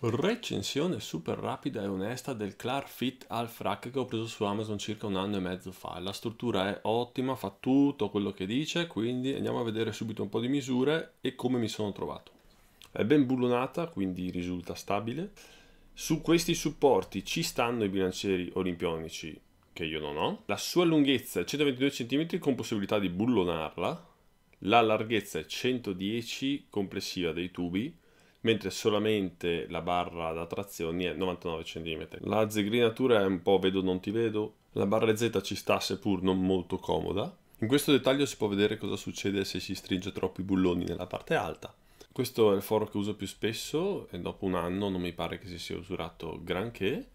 Recensione super rapida e onesta del Clar Fit Half Rack che ho preso su Amazon circa un anno e mezzo fa. La struttura è ottima, fa tutto quello che dice, quindi andiamo a vedere subito un po' di misure e come mi sono trovato. È ben bullonata, quindi risulta stabile. Su questi supporti ci stanno i bilancieri olimpionici che io non ho. La sua lunghezza è 122 cm con possibilità di bullonarla. La larghezza è 110 complessiva dei tubi mentre solamente la barra da trazioni è 99 cm. La zegrinatura è un po' vedo non ti vedo, la barra Z ci sta seppur non molto comoda. In questo dettaglio si può vedere cosa succede se si stringe troppi bulloni nella parte alta. Questo è il foro che uso più spesso e dopo un anno non mi pare che si sia usurato granché.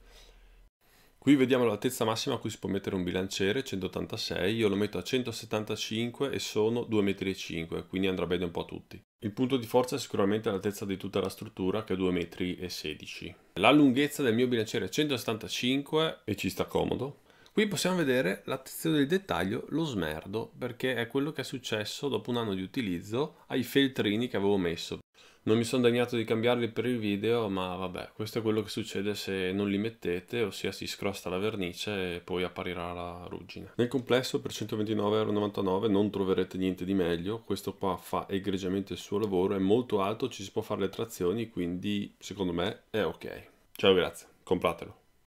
Qui vediamo l'altezza massima a cui si può mettere un bilanciere, 186, io lo metto a 175 e sono 2,5 m, quindi andrà bene un po' a tutti. Il punto di forza è sicuramente l'altezza di tutta la struttura che è 2,16 m. La lunghezza del mio bilanciere è 175 e ci sta comodo. Qui possiamo vedere l'attenzione del dettaglio, lo smerdo, perché è quello che è successo dopo un anno di utilizzo ai feltrini che avevo messo. Non mi sono degnato di cambiarli per il video, ma vabbè, questo è quello che succede se non li mettete, ossia si scrosta la vernice e poi apparirà la ruggine. Nel complesso per 129,99€ non troverete niente di meglio, questo qua fa egregiamente il suo lavoro, è molto alto, ci si può fare le trazioni, quindi secondo me è ok. Ciao, grazie, compratelo.